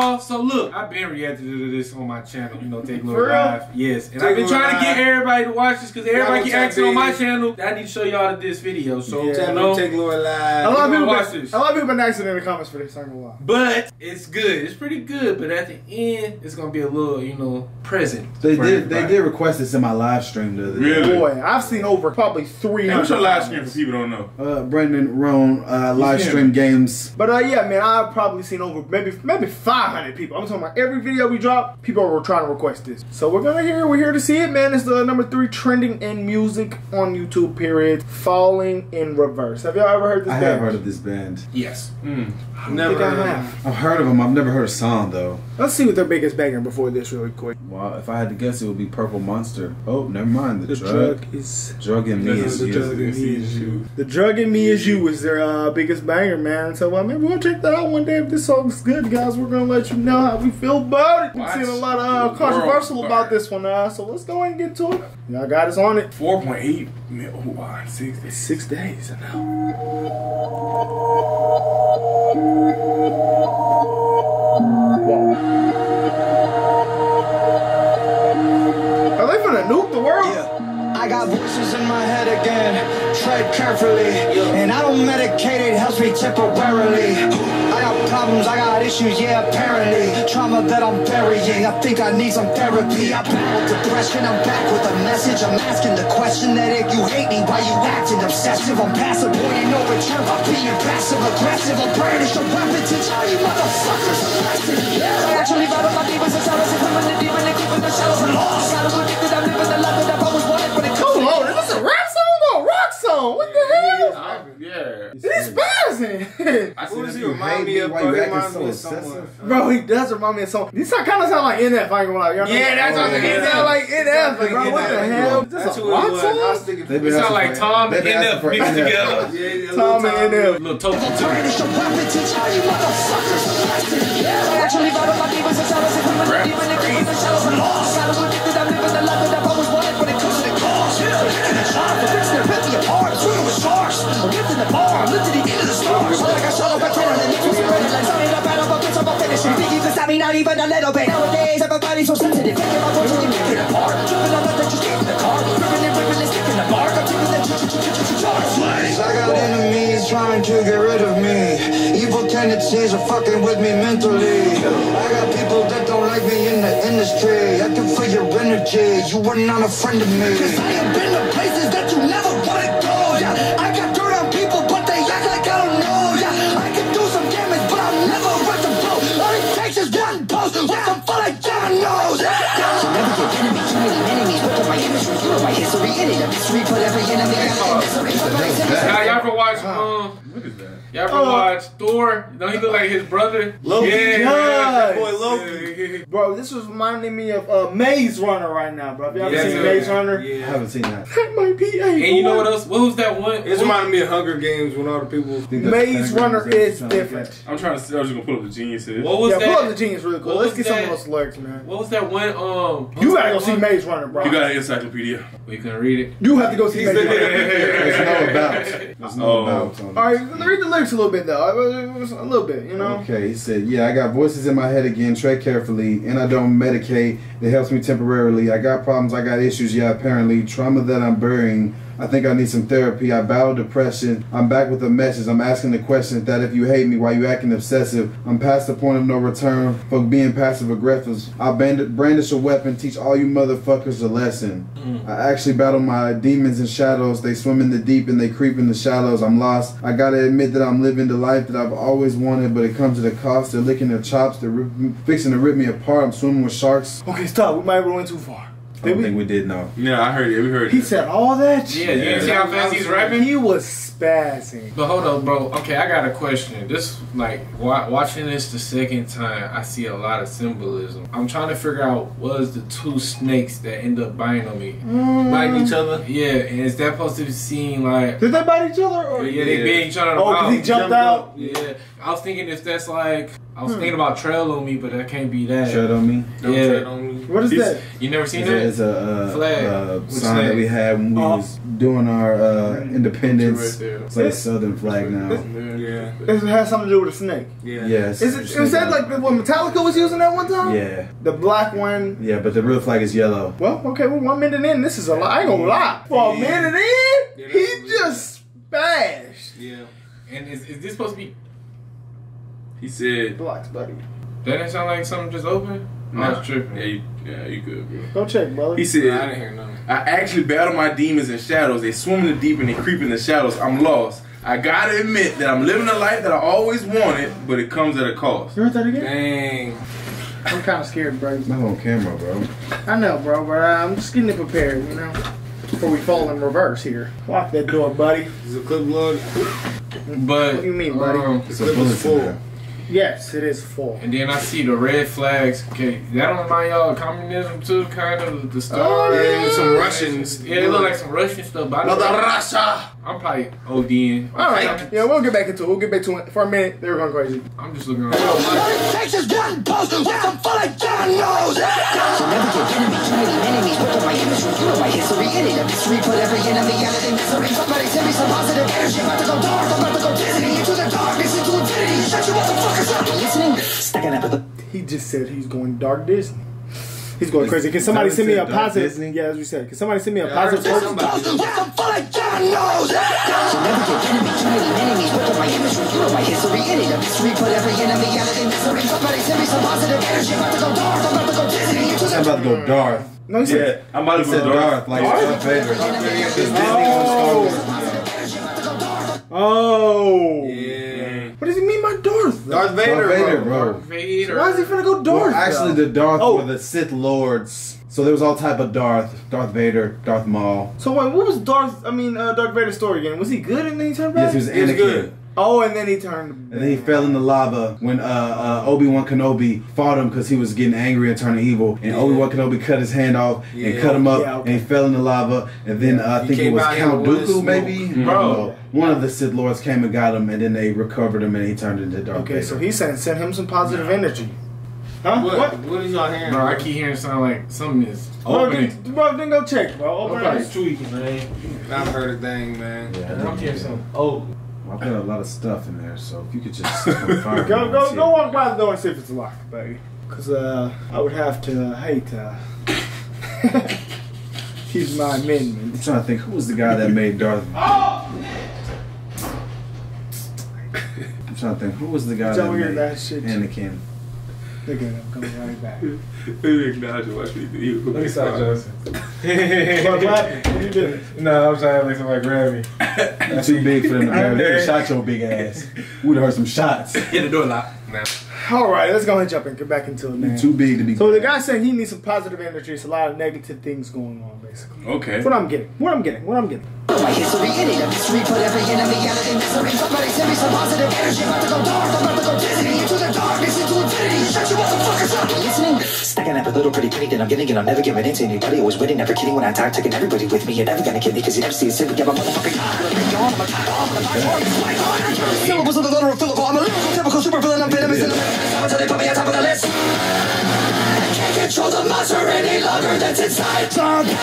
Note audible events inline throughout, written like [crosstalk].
y'all. So look, I've been reacting to this on my channel. You know, take a little For live. Yes, and Take I've been a trying to get everybody to watch this because everybody keep Y'all asking on my channel. I need to show y'all this video. So Yeah. you Tell know, me take Lord A live. lot of people watch been, this. a lot of people been asking in the comments for this. I ain't gonna lie. but it's good. It's pretty good. But at the end, it's gonna be a little, you know, present. They for did. They did request this in my live stream the other day. Really? Boy, I've seen over probably three what's your live stream for people don't know? Uh, Brendan Roan uh, live stream games. But uh, yeah, man, I've probably seen over maybe maybe 500 people. I'm talking about every video we drop, people are trying to request this. So we're gonna hear, we're here to see it, man. It's the number three trending in music on YouTube. Period. Falling in reverse. Have y'all ever heard this? I band? have heard of this band. Yes. Hmm. I don't Never think I heard of have. I've heard of them. I've never heard a song though. Let's see what their biggest banger before this, really quick. Well, if I had to guess, it would be Popular Monster. Oh, never mind. The, The drug. drug is. Drug in me is is The you. drug in me is you. The drug in me is you is their uh, biggest banger, man. So uh, maybe we'll check that out one day. If this song's good, guys, we're gonna let you know how we feel about it. We've Watch seen a lot of the uh, controversial burn. about this one, uh, so let's go ahead and get to it. Y'all got us on it. 4.8 mil. Oh, wow, six. Six days now. Wow. Are they gonna nuke the world? I got voices in my head again. Tread carefully, and I don't medicate it. Helps me temporarily. I got problems, I got issues, yeah, apparently. Trauma that I'm burying. I think I need some therapy. I battle depression. I'm back with a message. I'm asking the question that if you hate me, why you acting obsessive? I'm passive, boy, you being aggressive. I brandish a weapon to tell you motherfuckers a lesson. I actually battle my demons and shadows spazzing. [laughs] I Who does he remind me me, of? why bro? you He acting so me of someone. obsessive? Uh, bro, he does remind me of something. These kind of sound like NF. I ain't gonna lie. Y'all Yeah, that's what I'm It thinking. sound like NF. Like bro, what the hell? Is this That's a who it was. I was song? thinking. They've It sound like Tom and NF mixed together. Yeah, Tom and NF. Little token too. Brandish a weapon to tell you motherfuckers enemies trying to get rid of me. Evil tendencies are fucking with me mentally. I got people that don't like me in the industry. I can feel your energy. You were not a friend of me. Cause I have been to places that you never wanna go. Yeah, I got dirt on people, but they act like I don't know. Yeah, I can do some damage, but I'll never rush a blow. All it takes is one post with some full of dominoes. So never get enemy, too many enemies. Look at my imagery, you know my history. It ain't a mystery, put every enemy in misery. Put my enemies- Now y'all ever watch um What is that? y'all ever Uh, watch Thor? Don't he look like his brother? Loki Yeah. does. Boy, Loki. Bro, this was reminding me of uh, Maze Runner right now, bro. Have you ever Yeah, seen yeah. Maze Runner? Yeah. I haven't seen that. That might be a And you know what else? What was that one? It's reminding me of Hunger Games when all the people. Think Maze Pentagram Runner is something different. I'm trying to. I was just gonna pull up the geniuses. What was Yeah, pull up the that? genius really quick. What Let's was get some of those lyrics, man. What was that one? Um, You what gotta go see? Maze Runner, bro. You got an encyclopedia. We couldn't read it. You have to go see Maze [laughs] There's no about. There's no Oh. about. All right, read the lyrics a little bit though. A little bit, you know. Okay, he said, Yeah, I got voices in my head again, tread carefully, and I don't medicate. It helps me temporarily. I got problems, I got issues, yeah, apparently. Trauma that I'm burying. I think I need some therapy. I battle depression. I'm back with a message. I'm asking the question that if you hate me, why you acting obsessive? I'm past the point of no return for being passive aggressive. I band- brandish a weapon, teach all you motherfuckers a lesson. Mm. I actually battle my demons and shadows. They swim in the deep and they creep in the shallows. I'm lost. I gotta admit that I'm living the life that I've always wanted, but it comes at a cost. They're licking their chops. They're rip- fixing to rip me apart. I'm swimming with sharks. Okay, stop. We might have went too far. I don't think we did know. Yeah, I heard it. We heard it. He said all that. Yeah, shit. you didn't see how fast he's rapping? He was spazzing. But hold on, bro. Okay, I got a question. This, like, watching this the second time, I see a lot of symbolism. I'm trying to figure out was the two snakes that end up biting on me. Mm. Biting each other. Yeah, and is that supposed to be seen like? Did they bite each other? Or? Yeah, they Yeah. being each other. Oh, 'cause he out. jumped out. Yeah, I was thinking if that's like I was hmm. thinking about Trail on Me, but that can't be that. Shut on me. Don't Yeah. tread on me. What is that? You never seen It's a, that? it's a uh, Flag. uh, Which sign that flag? we had when we Oh. was doing our uh, independence. Right. It's like a southern flag now. Yeah. It has something to do with a snake. Yeah. Yes. Is it? Is that like the what Metallica was using that one time? Yeah. The black one. Yeah, but the real flag is yellow. Well, okay, we're one minute in. This is a lot. I ain't gonna lie. For a minute in, Yeah, he what just bashed. Yeah. And is, is this supposed to be? He said, Blocks, buddy. Doesn't it sound like something just open? No, Nah. it's yeah, you, yeah, you good, bro. Go check, brother. He said, I said, didn't hear nothing. I actually battle my demons in shadows. They swim in the deep and they creep in the shadows. I'm lost. I gotta admit that I'm living a life that I always wanted, but it comes at a cost. you heard that again? Dang. I'm kind of scared, bro. Not on camera, bro. I know, bro, but uh, I'm just getting it prepared, you know, before we fall in reverse here. Lock that door, buddy. Is the clip loaded? But What do you mean, buddy? um, It's a clip is bullet full. There. Yes, it is full. and then I see the red flags. Okay, that don't remind y'all of communism too, kind of the stars. Oh, yeah, some Russians. Yeah, it look like some Russian stuff. But I Mother don't- Russia. I'm probably ODing. All right, yeah, we'll get back into it. We'll get back to it for a minute. They were going crazy. I'm just looking All around. it takes is one post with some full of John knows. So never get enemy, too many enemies. Look at my image, review my history. It ain't a mystery. Put every enemy out of their misery. Somebody send me some positive energy. About to go dark. I'm about to go just said he's going dark Disney. He's going crazy. Can somebody send me a what it said, dark positive? Disney? Yeah, as we said. Can somebody send me a Yeah, positive? that post? somebody- post with some full of John knows. So never get enemy, too many enemies. Look at my image, review my history. It ain't a mystery. Put every enemy out of their misery. Somebody send me some positive energy. About to go dark. I'm about to go dizzy. Into I'm about to go Darth. No, he said. Yeah, I'm about to go dark. Darth, like Darth Vader. Oh. oh. Yeah. What does he mean by Darth? though? Darth Vader, Darth Vader, bro. bro. Vader. Why is he finna go Well, Darth? actually, though? the Darth Oh. were the Sith Lords. So there was all type of Darth, Darth Vader, Darth Maul. So wait, what was Darth? I mean, uh, Darth Vader's story again? Was he good and then he turned back? Yes, he was He was good. Oh, and then he turned. And then he fell in the lava when uh, uh, Obi Wan Kenobi fought him because he was getting angry and turning evil. And Yeah. Obi Wan Kenobi cut his hand off and cut him up, Yeah, okay. and he fell in the lava. And then uh, I think it was out Count Dooku, smoke. maybe. I don't Bro. Know. One of the Sith Lords came and got him, and then they recovered him, and he turned into Darth Okay, Vader. so he's saying send him some positive energy. Huh? What? What? What is y'all hearing? Bro, I keep hearing sound like something is Bro, opening. then, bro, then go check, bro. Open Nobody's it. tweaking, man. I haven't heard a thing, man. yeah, I'm hearing something. Oh, I put a lot of stuff in there, so if you could just [laughs] confirm. Go, and go, see go it. walk by the door and see if it's locked, baby. Cause uh, I would have to hate uh, [laughs] keep my I'm amendment. trying to think who was the guy that made Darth. [laughs] I'm trying to think who was the guy that made that shit? Anakin. Look at him coming right back. [laughs] Acknowledge it, watch me do. look at Sal Johnson. [laughs] what? What you doing? no, I'm trying to like somebody grab me. That's too big for them to grab. They shot your big ass. We'd have heard some shots. [laughs] Hit the door lock. Nah. All right, let's go ahead and jump and get back into it, man. Too big to be. So the guy saying he needs some positive energy. It's a lot of negative things going on, basically. Okay. Oh. What I'm getting. What I'm getting. What I'm getting. Oh, my history. It a mystery. Put every enemy out of misery. Somebody send me some positive energy. About to go dark. About to go dizzy. Into the darkness, into infinity. Shut you motherfuckers up. Listening? Stacking up a little pretty penny that I'm getting, and I'm never giving in to anybody. Always winning, never kidding. When I die, taking everybody with me. You're never gonna get me, cause you never see a silly. Yeah, my motherfucking Syllables of the letter of Philip. I'm a lyrical, typical that's inside. The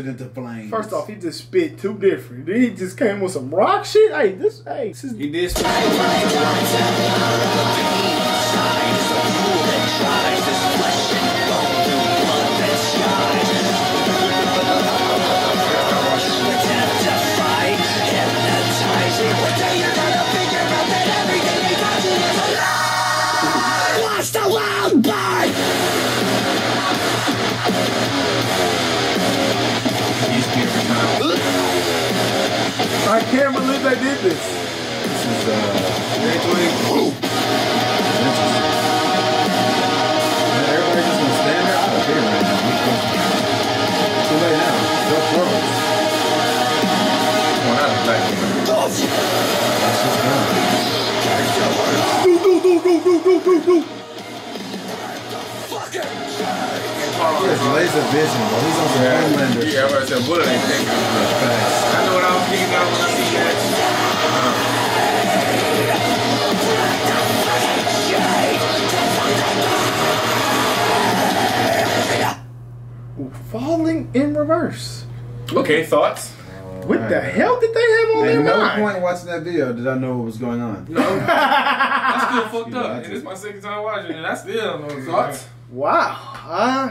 Bursted into flames. First off, he just spit too different. Then he just came with some rock shit. Hey, this, hey, this is. He did. Shines This is uh, interesting. Everybody just gonna stand there. Oh, damn, right now. Too late now. They'll. Well. That's just do do. There's laser vision, bro. He's on some Homelander Yeah, I said bullet ain't. Facts. I know what I was thinking about when I Falling in reverse. Okay, thoughts? What the hell did they have on At their no mind? point watching that video did I know what was going on. No, [laughs] I still fucked Yeah, up. And it's my second time watching it, and I still don't know what's Thoughts? Wow. Uh,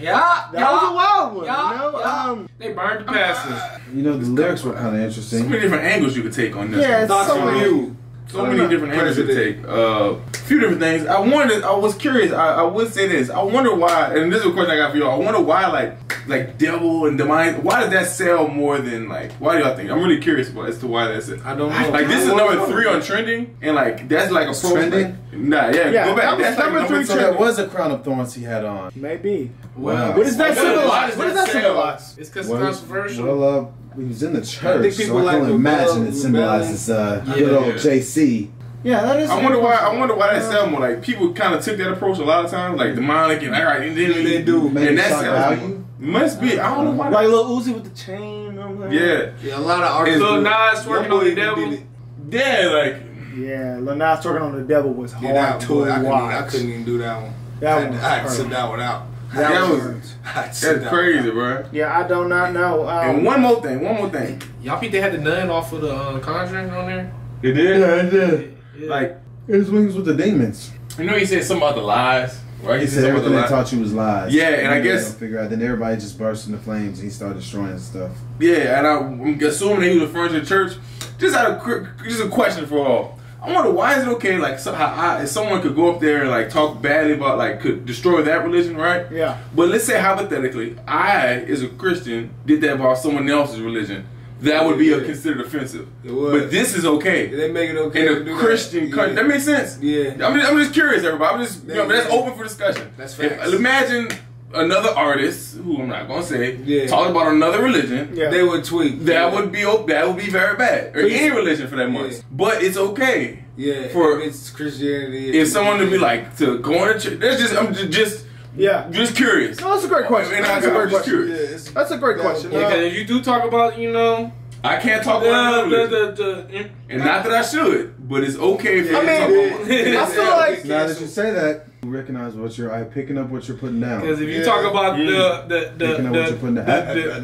Yeah, that was a wild one. yeah, you know? yeah. Um, They burned the passes. You know, the lyrics were kind of interesting. So interesting. many different angles you could take on this. Yeah, one. it's Thoughts so from many- you. So many different angles to take. A uh, few different things. I wanted. I was curious. I, I would say this. I wonder why. And this is a question I got for y'all. I wonder why, like, like devil and demonic. Why does that sell more than like? Why do y'all think? I'm really curious about as to why that's it. I don't know. Like this is number three on trending, and like that's like a pro. Trending? Nah, yeah, Yeah, go back. that was that's like number three So that was a crown of thorns he had on. maybe. Wow. What does that symbolize? What does that symbolize? It's because Well, it's controversial. Well, uh, he was in the church, think so people I like can only rebel- imagine it symbolizes uh, good Yeah. old JC. Yeah, that is. I wonder why. I wonder why that sell more. Like people kind of took that approach a lot of times, like demonic and all right, and then They do. Maybe and that shock sells value? Must be. I don't know why. Like Lil Uzi with the chain. You know what I'm yeah, Yeah, a lot of artists. Lil do- Nas twerking Young Boy on the devil. did yeah, like Yeah, Lil Nas talking on the devil was hard Yeah, that to boy, I couldn't, watch. I couldn't even do that one. That I one had, was I had to sit that one out. That that was- was [laughs] I had to sit that's that crazy, one bro. Yeah, I do not know. Um, And one more thing, one more thing. Y'all think they had the nun off of the uh, Conjuring on there? It did. Yeah, it did. Yeah. Like His wings with the demons. you know, he said something about the lies, right? He said something everything they the lies. taught you was lies. Yeah, and I guess- figure out. Then everybody just burst into flames and he started destroying stuff. Yeah, and I'm assuming he was referring to the church. Just out of just a question for all. I wonder why is it okay? Like, so, how I, if someone could go up there and like talk badly about, like, could destroy that religion, right? Yeah. But let's say hypothetically, I, as a Christian, did that about someone else's religion. That would be a, considered offensive. It would. But this is okay. They make it okay. in a that. Christian country. Yeah. That makes sense. Yeah. I'm just, I'm just curious, everybody. I'm just, you know, Yeah, that's yeah. open for discussion. That's If- imagine another artist, who I'm not gonna say, Yeah. talking about another religion. Yeah. They would tweet. That would be o- that would be very bad, or Please. any religion for that Yeah. much. But it's okay Yeah. for- if it's Christianity. if someone to be like to go into church. That's just I'm ju- just Yeah. just curious. No, that's a great question. And That's a I'm great question. Yeah, curious. it's, That's a great question. would- Yeah, because if you do talk about, you know, I can't talk the, about the, religion. the, the, eh, and not that I should, but it's okay if I you mean, talk about. [laughs] Yeah. I feel like Now that you say that, you recognize what you're I picking up what you're putting down. Because if you Yeah. talk about Yeah. the the the, Picking up the, what you're putting the,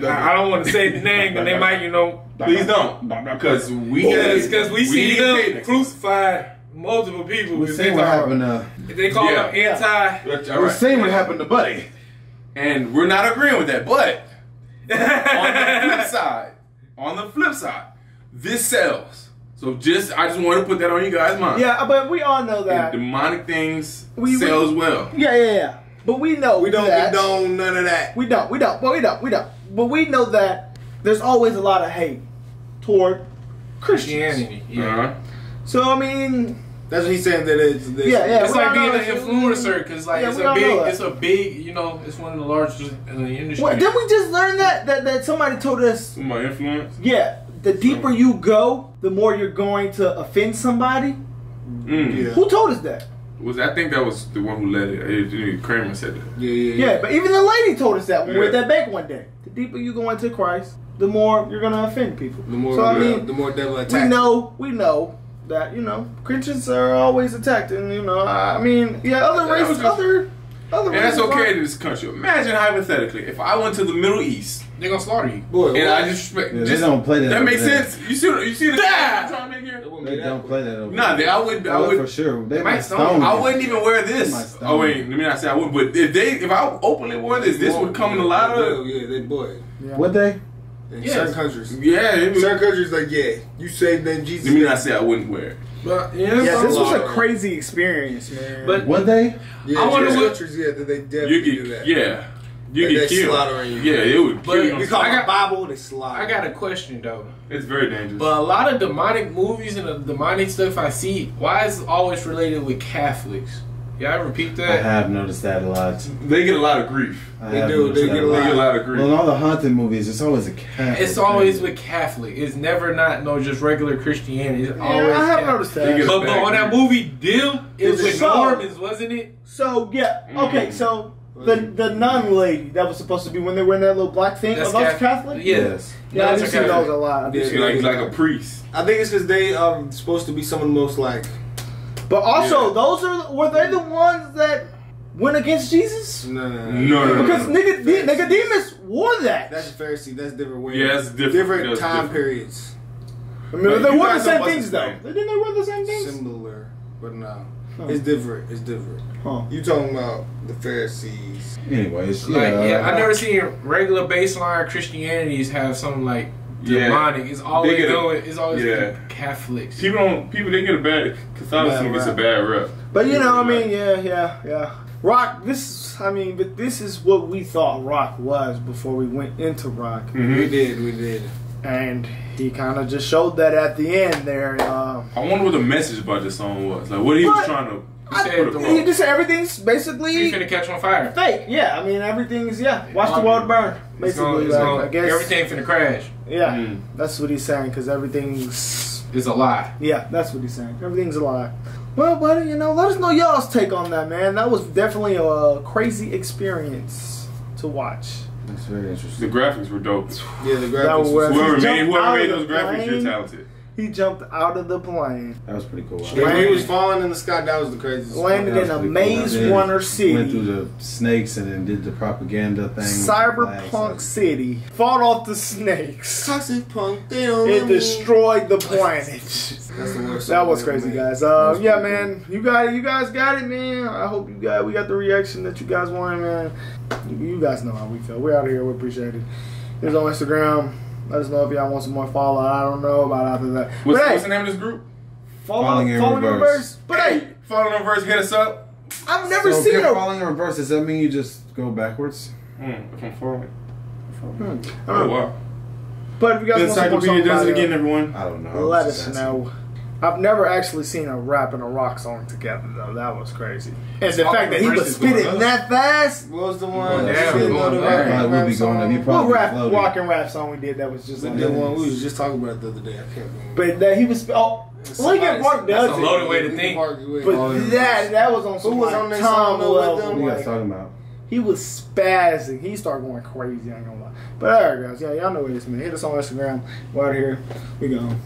the- I don't want to say the name, but they might, you know, Please don't, because we because because we see get them next crucify multiple people. We because seen they what happened. Uh, They call Yeah. them anti. That's all we right. seen what happened to Buddy. And we're not agreeing with that. But [laughs] on the flip side, on the flip side, this sells. So just I just want to put that on you guys' mind. yeah, but we all know And that. demonic things We- we- sells well. Yeah, yeah, yeah. But we know we don't that. condone none of that. We don't. We don't. But we don't. We don't. But we know that there's always a lot of hate toward Christians. Christianity. Yeah. Uh-huh. So I mean, That's what he's saying that it's. it's Yeah, yeah. It's we like being an it's- influencer because like Yeah, it's a big, it's a big, you know, it's one of the largest in the industry. what, didn't we just learn that that that somebody told us? My influence. Yeah, the deeper you go, the more you're going to offend somebody. Mm. Yeah. Who told us that? Was I think that was the one who led it. Uh, Kramer said that. Yeah, yeah, Yeah, yeah but even the lady told us that when we were at that bank one day. The deeper you go into Christ, the more you're gonna offend people. The more, so I yeah, mean, the more devil we attack. know, we know that you know Christians are always attacked, and you know, I mean, yeah, other races, just- other, other And that's okay aren't- in this country. Imagine hypothetically, if I went to the Middle East They're gonna slaughter you. Boy, and what? I disrespect, Yeah, they just don't play that That over makes there. sense. You see, you see the point I'm trying to make here. It They don't way. play that over. Nah, they, I would, I Oh, would, for sure. They They might might stone. stone. I wouldn't even wear this. Oh wait, let me not say I would, but if they, if I openly wore this, this would come in a lot Well, of. yeah, they boy. Would they? In Yes. certain countries. Yeah, it would, Certain countries like, yeah, you saved them Jesus. let me not say I wouldn't wear it. But yeah, Yeah, this was a crazy experience, man. But- Would they? Yeah, I wonder certain what- countries, yeah, that they You definitely do that. yeah. You Like get killed. slaughtering you. Yeah, it would But kill you. We call I got- Bible, they slaughter. I got a question though. It's very dangerous. But a lot of demonic movies and the demonic stuff I see, why is it always related with Catholics? Yeah, I repeat that. I have noticed that a lot. they get a lot of grief. I They do, they get a They lot. get a lot of grief. Well, in all the haunted movies, it's always a cat. It's always with Catholic. It's never not no just regular Christianity. It's Yeah, always I have Catholic. noticed that. get- But, but on that movie, Dim, it was with So- Mormons, wasn't it? So yeah, okay. Mm. So the the nun lady that was supposed to be when they were in that little black thing. That's Are those Catholic. Catholic? Yes. Yeah, I Nuns do are see those a lot. I do Yeah. see like like a priest. I think it's because they are supposed to be some of the most like. But also, Yeah. those are were they the ones that went against Jesus? No, no, no. No, no, no. Because Nicod- Pharisee. Nicodemus wore that. That's a Pharisee. That's different. Way. Yeah, that's different. Different That's time different. periods. I mean, Like, they wore the same things though. name. Didn't they wear the same things? Similar, but no. Huh. It's different. It's different. Huh. You talking about the Pharisees? Anyways, Like, yeah. yeah, I've never seen regular baseline Christianities have something like Yeah. demonic. It's always get a- going. It's always yeah. Catholics. People don't. People they get a bad. Catholicism Bad gets a bad rep. But you know, I mean, yeah, yeah, yeah. Rock. This, I mean, but this is what we thought rock was before we went into rock, Mhm. We did. We did. and he kind of just showed that at the end there. Uh, I wonder what the message about this song was. Like what he was trying to. He said put the across. he just everything's basically He's gonna catch on fire. fake. Yeah, I mean, everything's yeah. Watch the world burn. It's gonna- Basically, it's like, gonna- I guess. everything finna crash. Yeah, Mm. that's what he's saying because everything's. is a lie. Yeah, that's what he's saying. Everything's a lie. Well, buddy, you know, let us know y'all's take on that, man. That was definitely a crazy experience to watch. It's very interesting. The graphics were dope. Yeah, the graphics. was- was Whoever made whoever made those graphics, you're talented. He jumped out of the plane, That was pretty cool. Like, when he was falling in the sky, that was the craziest. landed That in a maze cool. runner Went through the snakes and then did the propaganda thing. with the cyberpunk city, fought off the snakes. Toxic punk. They don't It let me- destroyed the planet. That's the worst. That was crazy, made. guys. Uh, was yeah, pretty man, you got it. you guys got it, man. I hope you got we got the reaction that you guys wanted, man. You, you guys know how we feel. We're out of here. We appreciate it. It's on Instagram. Let us know if y'all want some more follow. I don't know about after that. What's, but hey, what's the name of this group? follow, Falling in Falling Reverse. reverse. But hey, follow the Reverse, Hit us up. I've never So if seen you're a. falling in reverse, does that mean you just go backwards? Mm, if I'm following. Hmm. Oh wow. But if you guys want some more Encyclopedia does songs it again, everyone. I don't know. Let us just asking. know. I've never actually seen a rap and a rock song together though. That was crazy. And the fact that he was spitting that fast. What was the one? down, Shit, going no, the down. rap- Probably would be rap going up. You song. probably What rap, floated. rock and rap song we did that was just The like new one we was just talking about the other day. I can't remember. But that he was oh Linkin Park That's does a loaded way to think. Oh, but that that was on some Who was like, on that Tom song, though, with What are you guys talking about? he was spazzing. He started going crazy. I ain't gonna lie. But alright, guys, yeah, y'all know what it is, man. Hit us on Instagram. We're out here. We gone.